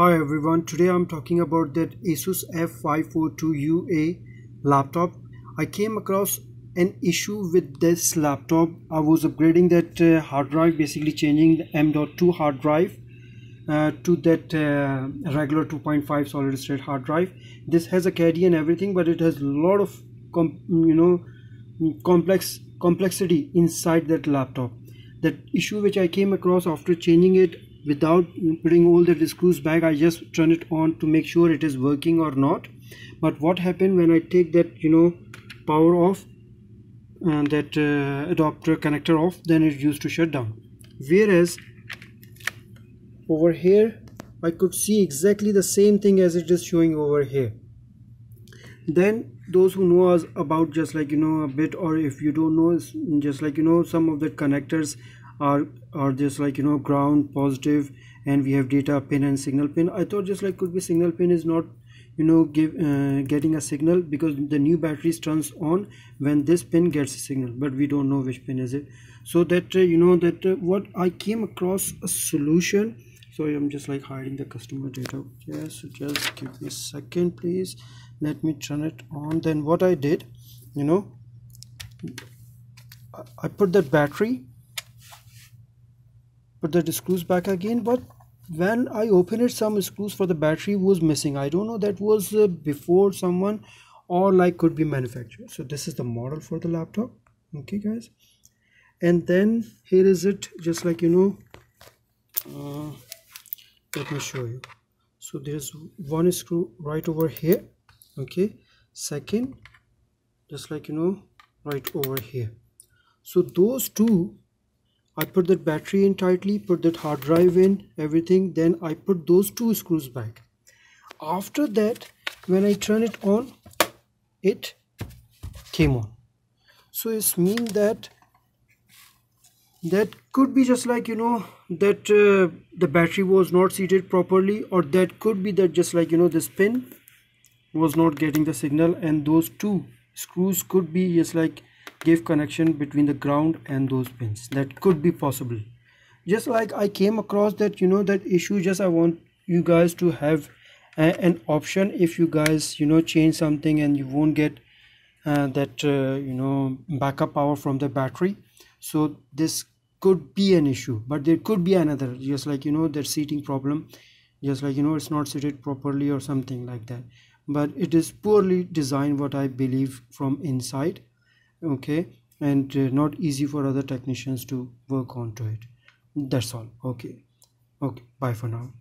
Hi everyone, today I'm talking about that Asus F542UA laptop. I came across an issue with this laptop. I was upgrading that uh, hard drive, basically changing the M.2 hard drive uh, to that uh, regular 2.5 solid state hard drive. This has a caddy and everything, but it has a lot of you know complex complexity inside that laptop. That issue which I came across after changing it without putting all the screws back I just turn it on to make sure it is working or not. But what happened when I take that you know power off and uh, that uh, adapter connector off then it used to shut down. Whereas over here I could see exactly the same thing as it is showing over here. Then those who know us about just like you know a bit or if you don't know just like you know some of the connectors are are just like you know ground positive and we have data pin and signal pin. I thought just like could be signal pin is not you know give uh, getting a signal because the new batteries turns on when this pin gets a signal but we don't know which pin is it. So that uh, you know that uh, what i came across a solution. So i'm just like hiding the customer data. Yes just give me a second please. Let me turn it on. Then what i did you know i put that battery put the screws back again but when I open it some screws for the battery was missing. I don't know that was uh, before someone or like could be manufactured. So this is the model for the laptop. Okay guys. And then here is it just like you know uh, let me show you. So there's one screw right over here. Okay. Second just like you know right over here. So those two I put that battery in tightly, put that hard drive in, everything. Then I put those two screws back. After that, when I turn it on, it came on. So it's mean that that could be just like you know that uh, the battery was not seated properly or that could be that just like you know this pin was not getting the signal and those two screws could be just like give connection between the ground and those pins. That could be possible. Just like i came across that you know that issue just i want you guys to have a, an option if you guys you know change something and you won't get uh, that uh, you know backup power from the battery. So this could be an issue but there could be another just like you know that seating problem just like you know it's not seated properly or something like that. But it is poorly designed what i believe from inside okay and uh, not easy for other technicians to work on to it. That's all. Okay. Okay bye for now